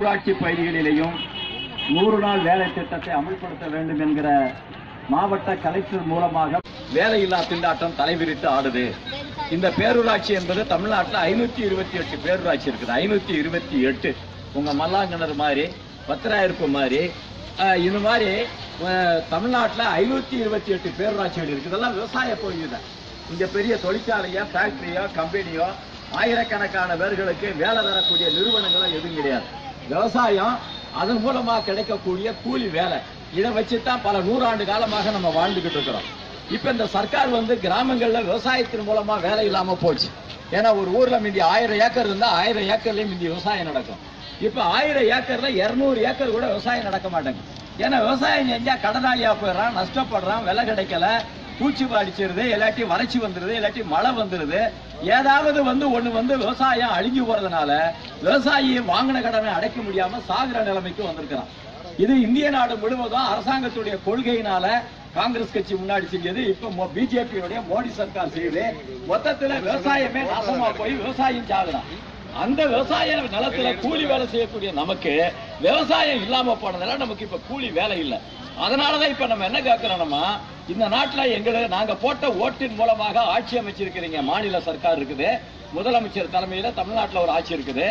ஊராட்சி பகுதிகளிலேயும் நூறு நாள் வேலை திட்டத்தை அமல்படுத்த வேண்டும் என்கிற மாவட்ட கலெக்டர் மூலமாக வேலையில்லா திண்டாட்டம் தலைவிரித்து ஆடுது. இந்த பேரூராட்சி என்பது தமிழ்நாட்டில் ஐநூத்தி இருபத்தி எட்டு பேரூராட்சி இருக்குது. ஐநூத்தி இருபத்தி எட்டு. உங்க மல்லாங்கிணறு மாதிரி பத்திராயிருப்பு மாதிரி ஆஹ், இந்த மாதிரி தமிழ்நாட்டில் ஐநூத்தி இருபத்தி எட்டு பேரூராட்சிகள் இருக்குது. இதெல்லாம் விவசாய பகுதி தான். இங்க பெரிய தொழிற்சாலையோ ஃபேக்டரியோ கம்பெனியோ ஆயிரக்கணக்கான பேர்களுக்கு வேலை தரக்கூடிய நிறுவனங்களோ எதுவும் கிடையாது. விவசாயம் அதன் மூலமா கிடைக்கக்கூடிய கூலி வேலை. இதை வச்சுதான் பல நூறாண்டு காலமாக நம்ம வாழ்ந்துகிட்டு இருக்கிறோம். இப்ப இந்த சர்க்கார் வந்து கிராமங்கள்ல விவசாயத்தின் மூலமா வேலை இல்லாம போச்சு. ஏன்னா ஒரு ஊர்ல மிந்தி ஆயிரம் ஏக்கர் இருந்தா ஆயிரம் ஏக்கர்லயும் மிந்தி விவசாயம் நடக்கும். இப்ப ஆயிரம் ஏக்கர்ல இருநூறு ஏக்கர் கூட விவசாயம் நடக்க மாட்டேங்குது. ஏன்னா விவசாயம் செஞ்சா கடனாளியா போயிடுறான் நஷ்டப்படுறான் விலை கிடைக்கல. பூச்சி அடிச்சிருது இல்லாட்டி வறட்சி வந்துருது இல்லாட்டி மழை வந்துருது. ஏதாவது வந்து ஒண்ணு வந்து விவசாயம் அழிஞ்சு போறதுனால விவசாயி வாங்கின கடனை அடைக்க முடியாம சாகுற நிலைமைக்கு வந்திருக்கிறான். இது இந்திய நாடு முழுவதும் அரசாங்கத்துடைய கொள்கையினால காங்கிரஸ் கட்சி முன்னாடி செஞ்சது இப்ப பிஜேபியுடைய மோடி சர்க்கார் செய்யுது. மொத்தத்துல விவசாயமே நாசமா போய் விவசாயம் சாகுறான். அந்த விவசாய நிலத்துல கூலி வேலை செய்யக்கூடிய நமக்கு விவசாயம் இல்லாம போனதுனால நமக்கு இப்ப கூலி வேலை இல்ல. அதனாலதான் இப்ப நம்ம என்ன கேட்கிறோம்னா இந்த நாட்டுல எங்களை நாங்க போட்ட ஓட்டின் மூலமாக ஆட்சி அமைச்சிருக்கிறீங்க மாநில சர்க்கார் இருக்குது. முதலமைச்சர் தலைமையில தமிழ்நாட்டில் ஒரு ஆட்சி இருக்குது.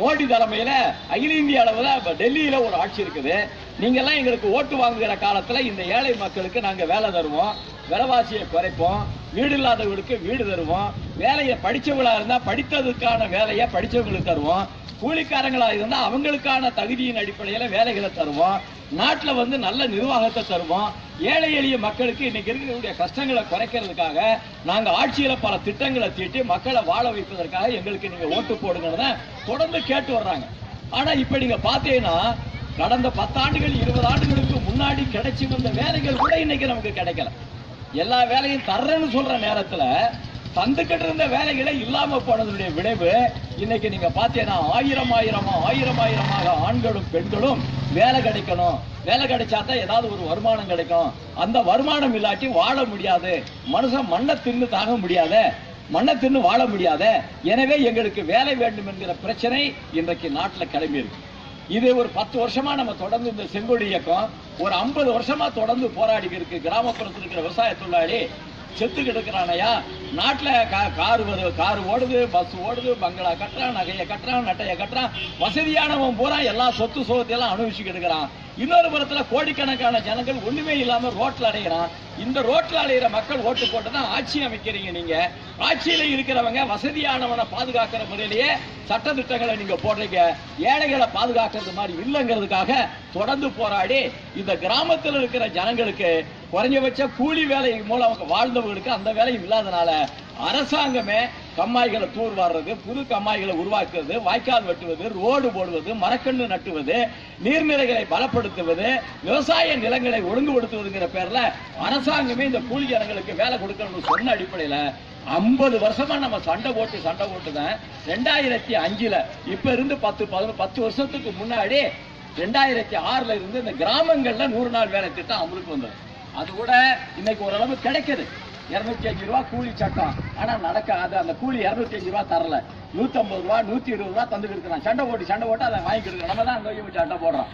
மோடி தலைமையில அகில இந்திய அளவுல டெல்லியில ஒரு ஆட்சி இருக்குது. நீங்க எல்லாம் எங்களுக்கு ஓட்டு வாங்குகிற காலத்துல இந்த ஏழை மக்களுக்கு நாங்க வேலை தருவோம் விலைவாசியை குறைப்போம். வீடு இல்லாதவர்களுக்கு வீடு தருவோம். வேலையை படித்தவங்களா இருந்தால் படித்ததுக்கான வேலையை படித்தவங்களுக்கு தருவோம். கூலிக்காரங்களாக இருந்தால் அவங்களுக்கான தகுதியின் அடிப்படையில் வேலைகளை தருவோம். நாட்டில் வந்து நல்ல நிர்வாகத்தை தருவோம். ஏழை எளிய மக்களுக்கு இன்னைக்கு இருக்கக்கூடிய கஷ்டங்களை குறைக்கிறதுக்காக நாங்கள் ஆட்சியில் பல திட்டங்களை தீட்டி மக்களை வாழ வைப்பதற்காக எங்களுக்கு நீங்கள் ஓட்டு போடுங்கன்னு தொடர்ந்து கேட்டு வர்றாங்க. ஆனால் இப்போ நீங்கள் பார்த்தீங்கன்னா கடந்த பத்தாண்டுகள் இருபது ஆண்டுகளுக்கு முன்னாடி கிடைச்சி வந்த வேலைகள் கூட இன்னைக்கு நமக்கு கிடைக்கல. எல்லா வேலையும் தர்றேன்னு சொல்ற நேரத்துல தந்துக்கிட்டு இருந்த வேலைகளை இல்லாம போனதுடைய விளைவு இன்னைக்கு நீங்க பாத்தீங்கன்னா ஆயிரம் ஆயிரமா ஆயிரம் ஆயிரமாக ஆண்களும் பெண்களும் வேலை கிடைக்கணும். வேலை கிடைச்சா தான் ஏதாவது ஒரு வருமானம் கிடைக்கும். அந்த வருமானம் இல்லாட்டி வாழ முடியாது. மனுஷன் மண்ணை தின்னு தாக முடியாத. மண்ணை தின்னு வாழ முடியாத. எனவே எங்களுக்கு வேலை வேண்டும் என்கிற பிரச்சனை இன்றைக்கு நாட்டில் கிளம்பி இருக்கு இது ஒரு பத்து வருஷமா நம்ம தொடர்ந்து இந்த செங்கோடி இயக்கம். ஒரு ஐம்பது வருஷமா தொடர்ந்து போராடி இருக்கு. கிராமப்புறத்தில் இருக்கிற விவசாய தொழிலாளி செத்து கிடக்குறானையா நாட்டில் கா- கார் வருது கார் ஓடுது பஸ் ஓடுது பங்களா கட்டுறான் நகையை கட்டுறான் நட்டையை கட்டுறான். வசதியானவன் பூரா எல்லா சொத்து சோகத்தையெல்லாம் அனுபவிச்சுக்கிட்டு இருக்கிறான். இன்னொரு புறத்தில் கோடிக்கணக்கான ஜனங்கள் ஒன்றுமே இல்லாமல் ரோட்டில் அடைகிறான் இந்த ரோட்டில் அடைகிற மக்கள் ஓட்டு போட்டு தான் ஆட்சி அமைக்கிறீங்க நீங்கள் ஆட்சியில் இருக்கிறவங்க வசதியானவனை பாதுகாக்கிற முறையிலேயே சட்ட திட்டங்களை போடுறீங்க. ஏழைகளை பாதுகாக்கிறது மாதிரி இல்லைங்கிறதுக்காக தொடர்ந்து போராடி இந்த கிராமத்தில் இருக்கிற ஜனங்களுக்கு குறைஞ்சபட்ச கூலி வேலை மூலம் வாழ்ந்தவங்களுக்கு அந்த வேலையும் இல்லாதனால அரசாங்கமே கம்மாய்களை தூர் வர்றது புது கம்மாய்களை உருவாக்குறது வாய்க்கால் வெட்டுவது ரோடு போடுவது மரக்கன்று நட்டுவது நீர்நிலைகளை பலப்படுத்துவது விவசாய நிலங்களை ஒழுங்குபடுத்துவதுங்கிற பேர்ல அரசாங்கமே இந்த கூலி ஜனங்களுக்கு வேலை கொடுக்கணும்னு சொன்ன அடிப்படையில ஐம்பது வருஷமா நம்ம சண்டை போட்டு சண்டை போட்டு தான் ரெண்டாயிரத்தி அஞ்சுல இப்ப இருந்து பத்து பதினொன்று பத்து வருஷத்துக்கு முன்னாடி ரெண்டாயிரத்தி ஆறுல இருந்து இந்த கிராமங்கள்ல நூறு நாள் வேலை திட்டம் அமலுக்கு வந்தது. அது கூட இன்னைக்கு ஓரளவு கிடைக்குது. இருநூத்தி அஞ்சு ரூபா கூலி சட்டம். ஆனா நடக்காது அந்த கூலி இருநூத்தி அஞ்சு ரூபா தரல. நூத்தி ஐம்பது ரூபா நூத்தி இருபது ரூபா தந்துட்டு இருக்கிறான் சண்டை போட்டு சண்டை போட்டு அதை வாங்கிட்டு இருக்கிறோம் நம்ம தான் நோய் சண்டை போடுறோம்.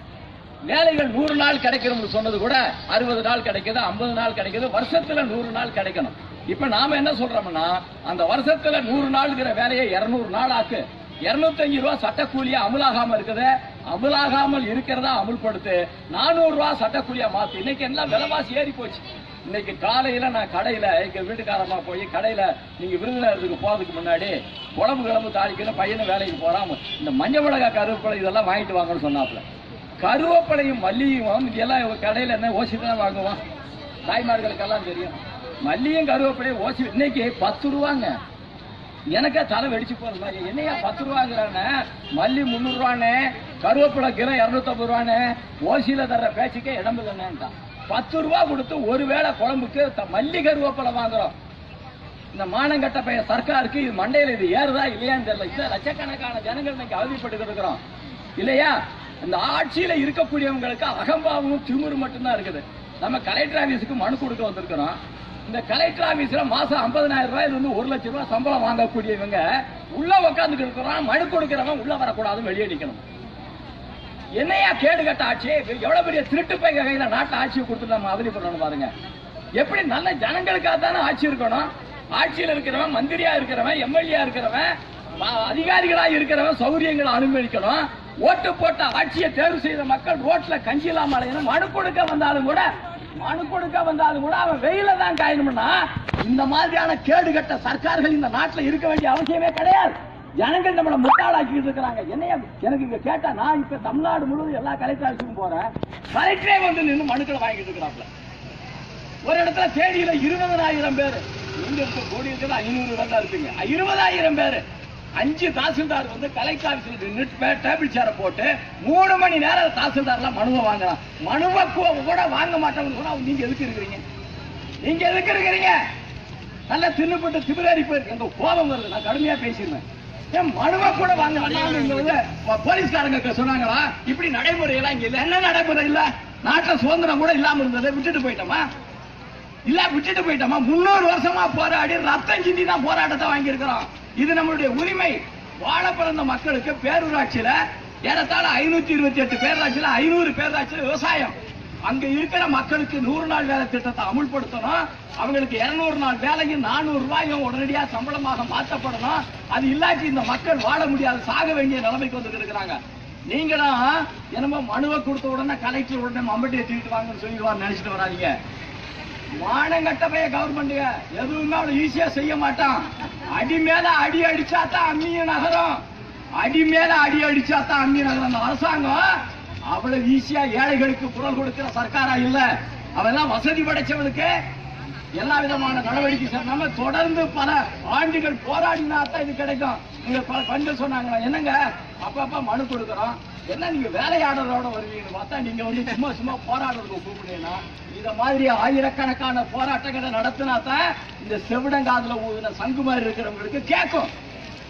வேலைகள் நூறு நாள் கிடைக்கணும்னு சொன்னது கூட அறுபது நாள் கிடைக்குது ஐம்பது நாள் கிடைக்குது வருஷத்துல நூறு நாள் கிடைக்கணும். இப்ப நாம என்ன சொல்றோம்னா அந்த வருஷத்துல நூறு நாள்ங்கிற வேலையை இருநூறு நாள் ஆக்கு. இருநூத்தஞ்சு ரூபா சட்டக்கூலியா அமலாகாம இருக்குது. அமலாகாமல் இருக்கிறதா அமுல்படுத்து நானூறு ரூபா சட்டக்கூலியா மாத்து. இன்னைக்கு எல்லாம் விலைவாசி ஏறி போச்சு. இன்னைக்கு காலையில நான் கடையில எங்க வீட்டுக்காரமா போய் கடையில நீங்க விருதுநகரத்துக்கு போறதுக்கு முன்னாடி குழம்பு கிளம்பு தாளிக்கணும் பையனும் வேலைக்கு போறான். இந்த மஞ்சள் மிளகா கருவேப்பிலை இதெல்லாம் வாங்கிட்டு வாங்கன்னு சொன்னாப்ல கருவேப்பிலையும் மல்லியும் இதெல்லாம் கடையில என்ன ஓசி தான் வாங்குவான்? தாய்மார்களுக்கெல்லாம் தெரியும். மல்லியும் கருவேப்பிலையும் ஓசி இன்னைக்கு பத்து ரூபாங்க. எனக்கே தலை வெடிச்சு போற மாதிரி. என்னையா பத்து ரூபாங்கிறானே? மல்லி முந்நூறு ரூபானே கருவேப்பிலை கிலோ இரநூத்தம்பது ரூபானே ஓசியில தர்ற பேச்சுக்கே இடம் இல்லைன்னுட்டான் பத்து ரூபா கொடுத்து ஒருவேளை குழம்புக்கு த- மல்லி கருவேப்பிலை வாங்குறோம். இந்த மானங்கட்ட பையன் சர்க்காருக்கு இது மண்டையில் இது ஏறுதா இல்லையான்னு தெரியல. இந்த லட்சக்கணக்கான ஜனங்கள் இன்னைக்கு அவதிப்பட்டு இருக்கிறோம். இல்லையா? இந்த ஆட்சியில இருக்கக்கூடியவங்களுக்கு அகம்பாவமும் திமுறு மட்டும்தான் இருக்குது. நம்ம கலெக்டர் ஆபீஸுக்கு மனு கொடுக்க வந்திருக்கிறோம். இந்த கலெக்டர் ஆபீஸ்ல மாசம் 50000 ரூபாய் இருந்து ஒரு லட்சம் ரூபாய் சம்பளம் வாங்கக்கூடியவங்க உள்ள உட்கார்ந்து இருக்கிறோம். மனு கொடுக்கிறவங்க உள்ள வரக்கூடாதுன்னு வெளியே நிக்கணும். என்னையா கேடு கட்ட ஆட்சி எவ்வளவு பெரிய திருட்டு பை கையில நாட்டுல ஆட்சியை கொடுத்து நம்ம பண்ணணும் பாருங்க. எப்படி நல்ல ஜனங்களுக்காக தானே ஆட்சி இருக்கணும்? ஆட்சியில் இருக்கிறவன் மந்திரியா இருக்கிறவன் எம்எல்ஏ இருக்கிறவன் ம- அதிகாரிகளா இருக்கிறவன் சௌரியங்களை அனுமதிக்கணும். ஓட்டு போட்ட ஆட்சியை தேர்வு செய்த மக்கள் ரோட்ல கஞ்சி இல்லாம அலையணும். மனு கொடுக்க வந்தாலும் கூட மனு கொடுக்க வந்தாலும் கூட அவன் வெயில தான் காயணும்னா இந்த மாதிரியான கேடுகட்ட சர்க்கார்கள் இந்த நாட்டில் இருக்க வேண்டிய அவசியமே கிடையாது. ஜனங்கள் நம்மளை முட்டாளாக்கிட்டு இருக்கிறாங்க. என்னைய எனக்கு இங்க கேட்டா நான் இப்ப தமிழ்நாடு முழுவதும் எல்லா கலெக்டர் போறேன். கலெக்டரே வந்து நின்று மனுக்களை வாங்கிட்டு இருக்கிறாப்ல ஒரு இடத்துல தேடியில இருபதனாயிரம் பேர். இங்க இருக்க கோடி இருக்கிறது ஐநூறு தான் இருப்பீங்க. இருபதாயிரம் பேர். அஞ்சு தாசில்தார் வந்து கலெக்டர் ஆபீஸ்ல நின்று டேபிள் சேர போட்டு மூணு மணி நேரம் தாசில்தார்லாம் மனுவை வாங்கலாம் மனுவை கூட வாங்க மாட்டவங்க கூட நீங்க எதுக்கு இருக்கிறீங்க? நீங்க எதுக்கு இருக்கிறீங்க? நல்லா தின்னுபட்டு திமிராரி போயிருக்கு. எங்க கோபம் வருது? நான் கடுமையா பேசிடுவேன் ஏன் மனுவை கூட வாங்க வேண்டாம்னு போலீஸ்காரங்க சொன்னாங்களா? இப்படி நடைமுறை எல்லாம் இங்க இல்ல. என்ன நடைமுறை இல்ல? நாட்டுல சுதந்திரம் கூட இல்லாம இருந்தது விட்டுட்டு போயிட்டோமா? இல்ல விட்டுட்டு போயிட்டோமா? முன்னூறு வருஷமா போராடி ரத்தம் சிந்தி தான் போராட்டத்தை வாங்கியிருக்கிறோம். இது நம்மளுடைய உரிமை. வாழ பிறந்த மக்களுக்கு பேரூராட்சியில ஏறத்தாழ ஐநூத்தி இருபத்தி எட்டு பேராட்சியில ஐநூறு பேரூராட்சியில விவசாயம். அங்க இருக்கிற மக்களுக்கு நூறு நாள் வேலை திட்டத்தை அமுல்படுத்தணும். அவங்களுக்கு இருநூறு நாள் வேலையும் நானூறு ரூபாயும் உடனடியா சம்பளமாக மாற்றப்படணும். அது இல்லாட்டி இந்த மக்கள் வாழ முடியாது சாக வேண்டிய நிலைமைக்கு வந்து இருக்கிறாங்க. நீங்களும் என்னமோ மனுவை கொடுத்த உடனே கலெக்டர் உடனே மம்பட்டியை தூக்கிட்டு வாங்கன்னு சொல்லிடுவான்னு நினைச்சிட்டு வராதீங்க. மானங்கட்டமைய கவர்மெண்ட் எதுவுமே அவனை ஈஸியா செய்ய மாட்டான். அடி மேல அடி அடிச்சா தான் அம்மியும் நகரம். அடி மேல அடி அடிச்சா தான் அம்மி நகரம். அந்த அரசாங்கம் அவ்வளவு ஈஸியா ஏழைகளுக்கு குரல் கொடுக்கிற சர்க்காரா இல்ல. அவெல்லாம் வசதி படைச்சவனுக்கு எல்லா விதமான நடவடிக்கை சார் நம்ம தொடர்ந்து பல ஆண்டுகள் போராடினா தான் இது கிடைக்கும். நீங்க பல பெண்கள் சொன்னாங்களா என்னங்க? அப்பப்ப மனு கொடுக்குறோம். என்ன நீங்க வேலையாடுறதோட வருவீங்கன்னு பார்த்தா நீங்க வந்து சும்மா சும்மா போராடுறதுக்கு கூப்பிடுறீங்கன்னா இத மாதிரி ஆயிரக்கணக்கான போராட்டங்களை நடத்தினா தான் இந்த செவிடங்காதுல ஊதின சங்கு மாதிரி இருக்கிறவங்களுக்கு கேட்கும்.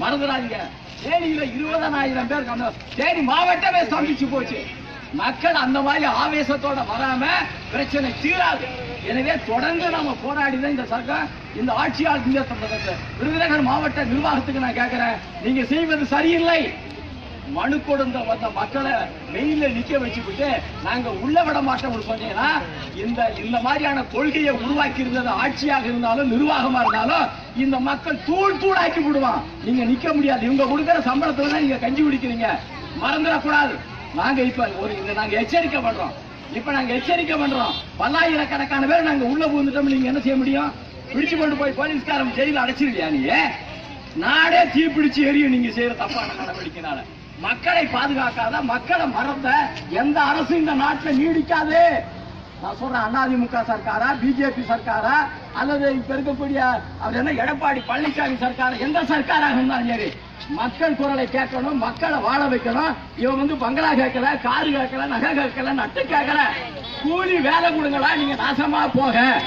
மறந்துடாதீங்க. தேனியில இருபதனாயிரம் பேர் தேனி மாவட்டமே சந்திச்சு போச்சு. மக்கள் அந்த மாதிரி ஆவேசத்தோட வராம பிரச்சனை தீராது. எனவே தொடர்ந்து நாம போராடி தான் இந்த சர்க்கார் இந்த ஆட்சியாளர் இந்த விருதுநகர் மாவட்ட நிர்வாகத்துக்கு நான் கேட்கிறேன் நீங்க செய்வது சரியில்லை. மனு கொடுந்த வந்த மக்களை வெயில நிக்க வச்சுக்கிட்டு நாங்க உள்ள விட மாட்டோம்னு சொன்னீங்கன்னா இந்த இந்த மாதிரியான கொள்கையை உருவாக்கி இருந்தது ஆட்சியாக இருந்தாலும் நிர்வாகமா இருந்தாலும் இந்த மக்கள் தூள் தூளாக்கி விடுவான். நீங்க நிக்க முடியாது. இவங்க கொடுக்குற சம்பளத்துல தான் நீங்க கஞ்சி குடிக்கிறீங்க. மறந்துடக்கூடாது. நாங்க இப்ப ஒரு இங்க நாங்க எச்சரிக்கை பண்றோம். இப்ப நாங்க எச்சரிக்கை பண்றோம். பல்லாயிரக்கணக்கான பேர் நாங்க உள்ள பூந்துட்டோம் நீங்க என்ன செய்ய முடியும்? பிடிச்சு கொண்டு போய் போலீஸ்காரன் ஜெயில அடைச்சிருக்கியா நீ? நாடே தீப்பிடிச்சு எரியும் நீங்க செய்யற தப்பான நடவடிக்கைனால. மக்களை பாதுகாக்காத மக்களை மறந்த எந்த அரசும் இந்த நாட்டில் நீடிக்காது. நான் சொல்றேன் அதிமுக சர்க்காரா பிஜேபி சர்க்காரா அல்லது இப்ப இருக்கக்கூடிய அவர் என்ன எடப்பாடி பழனிசாமி சர்க்காரா எந்த சர்க்காராக இருந்தாலும் சரி மக்கள் குரலை கேட்கணும் மக்களை வாழ வைக்கணும். இவன் வந்து பங்களா கேட்கல காரு கேட்கல நகை கேட்கல நட்டு கேட்கல. கூலி வேலை கொடுங்களா நீங்க நாசமா போக.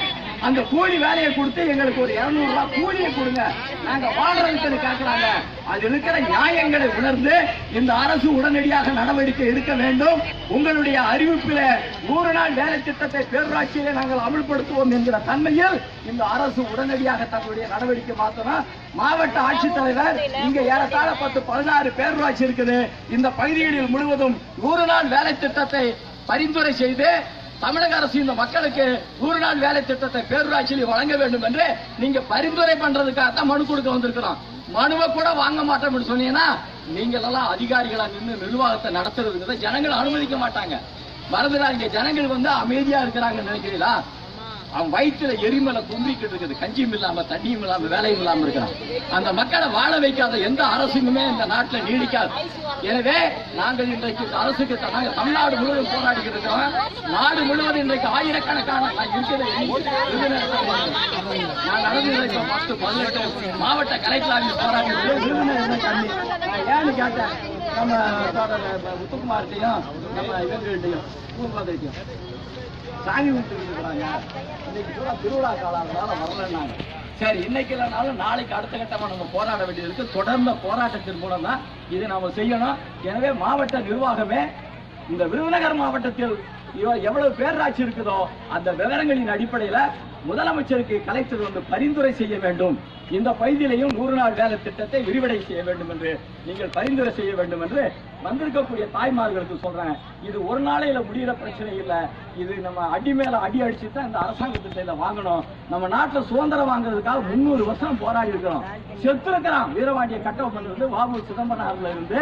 அந்த கூலி வேலையை கொடுத்து எங்களுக்கு ஒரு 200 ரூபாய் கூலியை கொடுங்க. நாங்க வாழ்றதுக்கு கேட்கிறாங்க. அது இருக்கிற நியாயங்களை உணர்ந்து இந்த அரசு உடனடியாக நடவடிக்கை எடுக்க வேண்டும். உங்களுடைய அறிவிப்பில நூறு நாள் வேலை திட்டத்தை பேரூராட்சியில நாங்கள் அமல்படுத்துவோம் என்கிற தன்மையில் இந்த அரசு உடனடியாக தங்களுடைய நடவடிக்கை மாற்றணும் மாவட்ட ஆட்சித்தலைவர் இங்க ஏறத்தாழ பத்து பதினாறு பேரூராட்சி இருக்குது. இந்த பகுதிகளில் முழுவதும் நூறு நாள் வேலை திட்டத்தை பரிந்துரை செய்து தமிழக அரசு இந்த மக்களுக்கு நூறு நாள் வேலை திட்டத்தை பேரூராட்சியில் வழங்க வேண்டும் என்று நீங்க பரிந்துரை பண்றதுக்காக தான் மனு கொடுக்க வந்திருக்கிறோம். மனுவை கூட வாங்க மாட்டோம்னு சொன்னீங்கன்னா நீங்கள் எல்லாம் அதிகாரிகளா நின்று நிர்வாகத்தை நடத்துறதுங்கிறத ஜனங்கள் அனுமதிக்க மாட்டாங்க. மறந்துடாதீங்க. ஜனங்கள் வந்து அமைதியா இருக்கிறாங்கன்னு நினைக்கிறீங்களா? அவன் வயிற்றுல எரிமலை கும்பிக்கிட்டு இருக்குது. கஞ்சியும் இல்லாம தண்ணியும் இல்லாம வேலையும் இல்லாம இருக்கிறான். அந்த மக்களை வாழ வைக்காத எந்த அரசுமே இந்த நாட்டில் நீடிக்காது. எனவே நாங்கள் இன்றைக்கு அரசுக்கு நாங்கள் தமிழ்நாடு முழுவதும் போராடிக்கிட்டு இருக்கிறோம். நாடு முழுவதும் இன்றைக்கு ஆயிரக்கணக்கான நான் இருக்கிற நான் நடந்து பத்து பதினெட்டு மாவட்ட கலெக்டர் ஆஃபீஸ் போராடி விருதுநகர் கம்மி நான் ஏன்னு கேட்டேன் நம்ம தோழர் நம்ம இவங்கள்ட்டையும் பூர்வதைக்கும் சாமி கும்பிட்டு இன்னைக்கு பூரா திருவிழா காலம் அதனால வரலன்னாங்க. சரி இன்னைக்கு இல்லைனாலும் நாளைக்கு அடுத்த கட்டமாக நம்ம போராட வேண்டியது இருக்கு. தொடர்ந்த போராட்டத்தின் மூலம் தான் இதை நாம செய்யணும். எனவே மாவட்ட நிர்வாகமே இந்த விருதுநகர் மாவட்டத்தில் எவ்வளவு பேராட்சி இருக்குதோ அந்த விவரங்களின் அடிப்படையில முதலமைச்சருக்கு கலெக்டர் வந்து பரிந்துரை செய்ய வேண்டும். இந்த பகுதியிலையும் நூறு நாள் வேலை திட்டத்தை விரிவடை செய்ய வேண்டும் என்று நீங்கள் பரிந்துரை செய்ய வேண்டும் என்று வந்திருக்கக்கூடிய தாய்மார்களுக்கு சொல்றேன். இது ஒரு நாளையில முடிகிற பிரச்சனை இல்லை. இது நம்ம அடி மேல அடி அடிச்சு தான் இந்த அரசாங்கத்தை இதை வாங்கணும். நம்ம நாட்டுல சுதந்திரம் வாங்குறதுக்காக முன்னூறு வருஷம் போராடி இருக்கிறோம். செத்து இருக்கிறான் வீரபாண்டிய கட்டபொம்மன் இருந்து வாபு சிதம்பரனார்ல இருந்து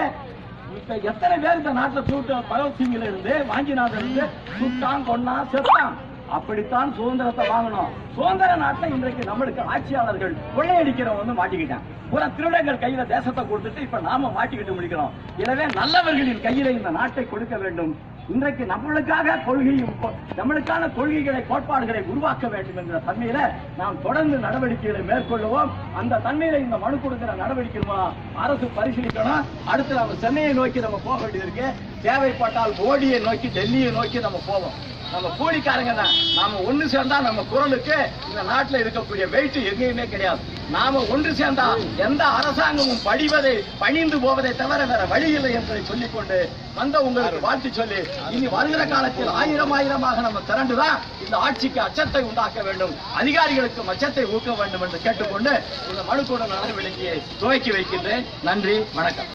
எத்தனை பேர் இந்த நாட்டுல சூட்ட பகவத்சிங்ல இருந்து வாஞ்சிநாதன் இருந்து சுட்டான் கொண்டான் செத்தான். அப்படித்தான் சுதந்திரத்தை வாங்கணும். சுதந்திர நாட்டை இன்றைக்கு நம்மளுக்கு ஆட்சியாளர்கள் கொள்ளையடிக்கிறவங்க வந்து மாட்டிக்கிட்டான். புற திருடங்கள் கையில தேசத்தை கொடுத்துட்டு இப்ப நாம மாட்டிக்கிட்டு முடிக்கிறோம். எனவே நல்லவர்களின் கையில இந்த நாட்டை கொடுக்க வேண்டும். இன்றைக்கு நம்மளுக்காக கொள்கையும் நம்மளுக்கான கொள்கைகளை கோட்பாடுகளை உருவாக்க வேண்டும் என்ற தன்மையில நாம் தொடர்ந்து நடவடிக்கைகளை மேற்கொள்ளுவோம். அந்த தன்மையில இந்த மனு கொடுக்கிற நடவடிக்கை மூலம் அரசு பரிசீலிக்கணும். அடுத்து நம்ம சென்னையை நோக்கி நம்ம போக வேண்டியிருக்கு தேவைப்பட்டால் மோடியை நோக்கி டெல்லியை நோக்கி நம்ம போவோம். நம்ம கூலிக்காரங்க தான். நாம ஒண்ணு சேர்ந்தா நம்ம குரலுக்கு இந்த நாட்டுல இருக்கக்கூடிய வெயிட் எங்கேயுமே கிடையாது. நாம ஒன்று சேர்ந்தா எந்த அரசாங்கமும் படிவதை பணிந்து போவதை தவிர வேற வழி இல்லை என்பதை சொல்லிக்கொண்டு வந்த உங்களுக்கு வாழ்த்து சொல்லி இனி வருகிற காலத்தில் ஆயிரம் ஆயிரமாக நம்ம திரண்டுதான் இந்த ஆட்சிக்கு அச்சத்தை உண்டாக்க வேண்டும் அதிகாரிகளுக்கு அச்சத்தை ஊக்க வேண்டும் என்று கேட்டுக்கொண்டு இந்த மனுக்கூட நடவடிக்கையை துவக்கி வைக்கின்றேன். நன்றி வணக்கம்.